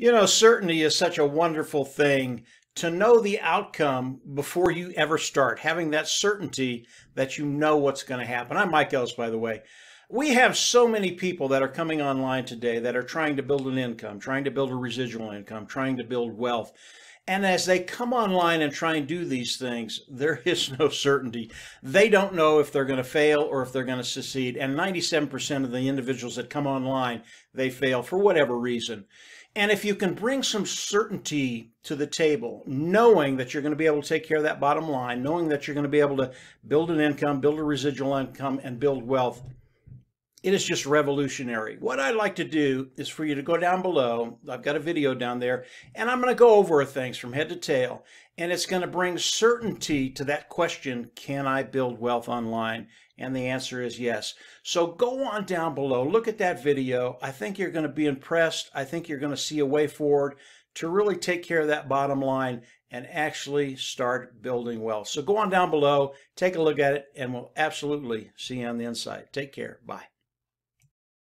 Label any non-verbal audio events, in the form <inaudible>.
You know, certainty is such a wonderful thing to know the outcome before you ever start, having that certainty that you know what's going to happen. I'm Mike Ellis, by the way. We have so many people that are coming online today that are trying to build an income, trying to build a residual income, trying to build wealth. And as they come online and try and do these things, there <laughs> is no certainty. They don't know if they're going to fail or if they're going to succeed. And 97% of the individuals that come online, they fail for whatever reason. And if you can bring some certainty to the table, knowing that you're going to be able to take care of that bottom line, knowing that you're going to be able to build an income, build a residual income, and build wealth, it is just revolutionary. What I'd like to do is for you to go down below. I've got a video down there, and I'm going to go over things from head to tail, and it's going to bring certainty to that question, can I build wealth online? And the answer is yes. So go on down below, look at that video. I think you're going to be impressed. I think you're going to see a way forward to really take care of that bottom line and actually start building wealth. So go on down below, take a look at it, and we'll absolutely see you on the inside. Take care. Bye.